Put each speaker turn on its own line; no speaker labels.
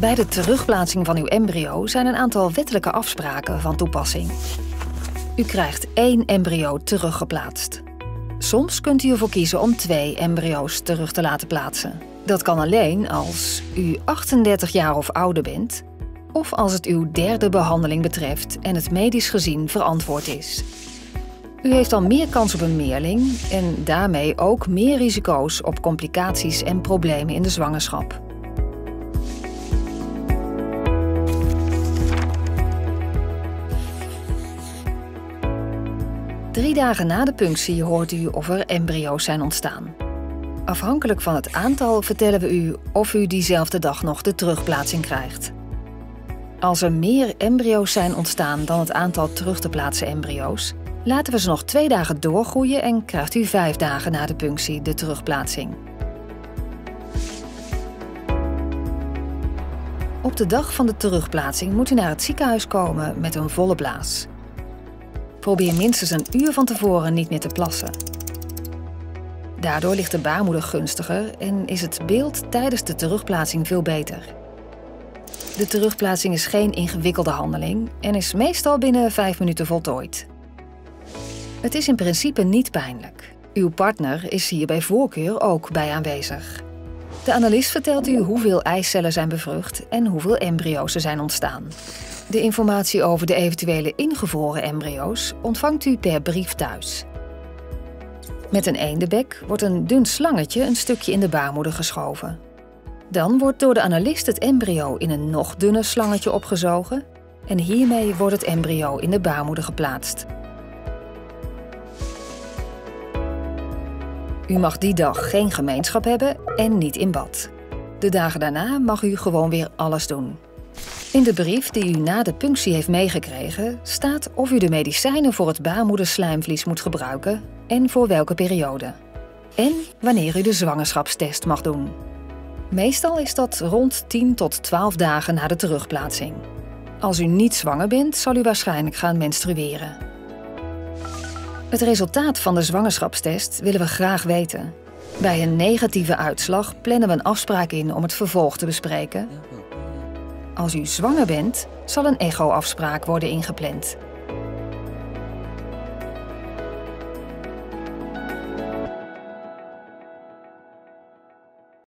Bij de terugplaatsing van uw embryo zijn een aantal wettelijke afspraken van toepassing. U krijgt één embryo teruggeplaatst. Soms kunt u ervoor kiezen om twee embryo's terug te laten plaatsen. Dat kan alleen als u 38 jaar of ouder bent of als het uw derde behandeling betreft en het medisch gezien verantwoord is. U heeft dan meer kans op een meerling en daarmee ook meer risico's op complicaties en problemen in de zwangerschap. Drie dagen na de punctie hoort u of er embryo's zijn ontstaan. Afhankelijk van het aantal vertellen we u of u diezelfde dag nog de terugplaatsing krijgt. Als er meer embryo's zijn ontstaan dan het aantal terug te plaatsen embryo's, laten we ze nog twee dagen doorgroeien en krijgt u vijf dagen na de punctie de terugplaatsing. Op de dag van de terugplaatsing moet u naar het ziekenhuis komen met een volle blaas. Probeer minstens een uur van tevoren niet meer te plassen. Daardoor ligt de baarmoeder gunstiger en is het beeld tijdens de terugplaatsing veel beter. De terugplaatsing is geen ingewikkelde handeling en is meestal binnen 5 minuten voltooid. Het is in principe niet pijnlijk. Uw partner is hier bij voorkeur ook bij aanwezig. De analist vertelt u hoeveel eicellen zijn bevrucht en hoeveel embryo's er zijn ontstaan. De informatie over de eventuele ingevroren embryo's ontvangt u per brief thuis. Met een eendebek wordt een dun slangetje een stukje in de baarmoeder geschoven. Dan wordt door de analist het embryo in een nog dunner slangetje opgezogen en hiermee wordt het embryo in de baarmoeder geplaatst. U mag die dag geen gemeenschap hebben en niet in bad. De dagen daarna mag u gewoon weer alles doen. In de brief die u na de punctie heeft meegekregen staat of u de medicijnen voor het baarmoederslijmvlies moet gebruiken en voor welke periode. En wanneer u de zwangerschapstest mag doen. Meestal is dat rond 10 tot 12 dagen na de terugplaatsing. Als u niet zwanger bent, zal u waarschijnlijk gaan menstrueren. Het resultaat van de zwangerschapstest willen we graag weten. Bij een negatieve uitslag plannen we een afspraak in om het vervolg te bespreken. Als u zwanger bent, zal een echo-afspraak worden ingepland.